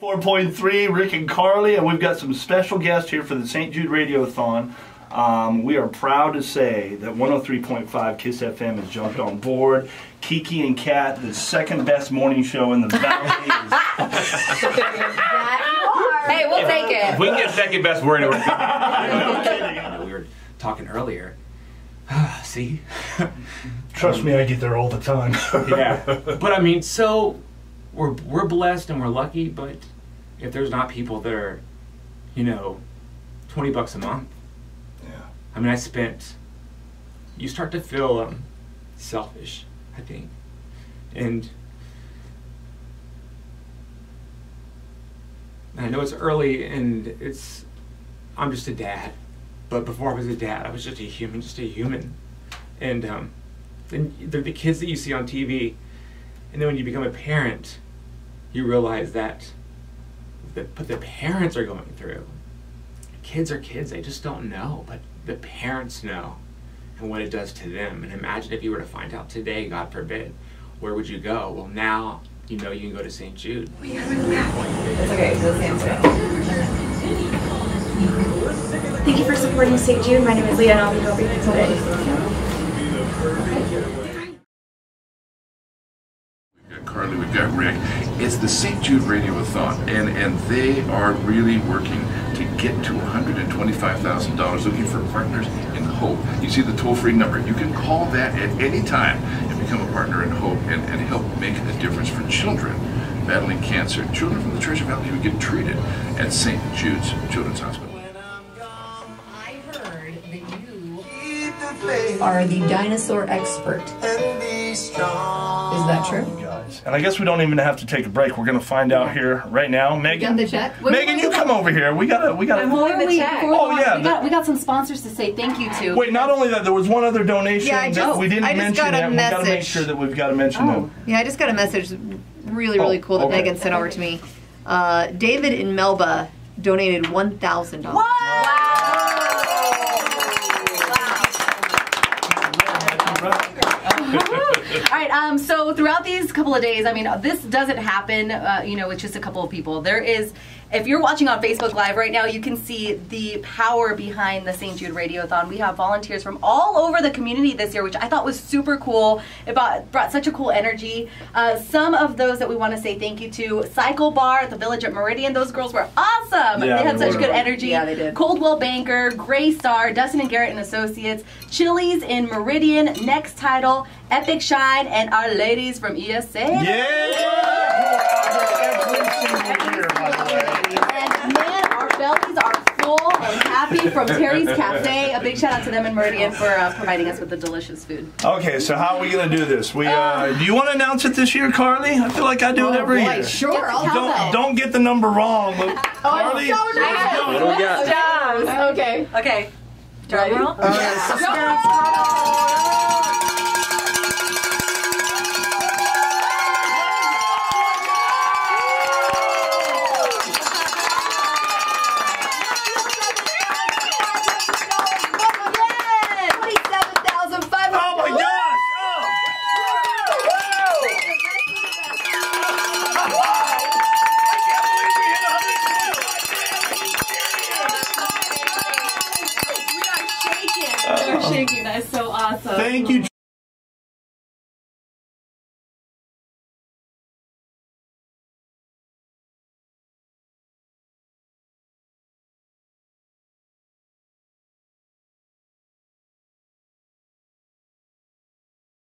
4.3, Rick and Carly, and we've got some special guests here for the St. Jude Radiothon. Um, we are proud to say that 103.5 KISS FM has jumped on board. Kiki and Kat, the second best morning show in the valley. hey, we'll take it. We can get second best word, we're kidding. we were talking earlier. See? Trust me, I get there all the time. yeah. But I mean, so we're we're blessed and we're lucky, but if there's not people that are, you know, twenty bucks a month. Yeah. I mean, I spent. You start to feel um, selfish, I think, and. I know it's early and it's. I'm just a dad, but before I was a dad, I was just a human, just a human, and um, then the, the kids that you see on TV and then when you become a parent, you realize that the, but the parents are going through. Kids are kids, they just don't know, but the parents know and what it does to them. And imagine if you were to find out today, God forbid, where would you go? Well, now you know you can go to St. Jude. Thank you for supporting St. Jude. My name is Leah and I'll be helping you today. Carly, Rick. It's the St. Jude Radiothon, and, and they are really working to get to $125,000 looking for partners in hope. You see the toll-free number. You can call that at any time and become a partner in hope and, and help make a difference for children battling cancer. Children from the Treasure Valley who get treated at St. Jude's Children's Hospital. I heard that you are the dinosaur expert. Is that true? And I guess we don't even have to take a break. We're gonna find out here right now. Megan, the check. Megan, you come over here. We gotta, we gotta. I'm holding the check. Oh yeah. We got, we got some sponsors to say thank you to. Wait, not only that, there was one other donation Yeah, I that we didn't I just mention got a yet. We gotta make sure that we've got to mention Oh. them. Yeah, I just got a message, really, really Oh, cool that okay. Megan sent over to me. Uh, David in Melba donated one thousand dollars. All right. Um. So throughout these couple of days, I mean, this doesn't happen. Uh, you know, with just a couple of people. There is. If you're watching on Facebook Live right now, you can see the power behind the St. Jude Radiothon. We have volunteers from all over the community this year, which I thought was super cool. It brought, brought such a cool energy. Uh, some of those that we want to say thank you to Cycle Bar at the Village at Meridian. Those girls were awesome. Yeah, they had they such were. good energy. Yeah, they did. Coldwell Banker, Gray Star, Dustin and Garrett and Associates, Chili's in Meridian, Next Title, Epic Shine, and our ladies from ESA. And man, our bellies are full and happy from Terry's Cafe. A big shout out to them in Meridian for uh, providing us with the delicious food. Okay, so how are we gonna do this? We uh, do you want to announce it this year, Carly? I feel like I do it every year. Sure, I'll Don't don't get the number wrong. Look, Carly, so nervous. What do we got? Okay. Okay. Drum roll. Twenty-seven thousand five oh my hundred. gosh! We are shaking. We are shaking. That is so awesome. Thank you,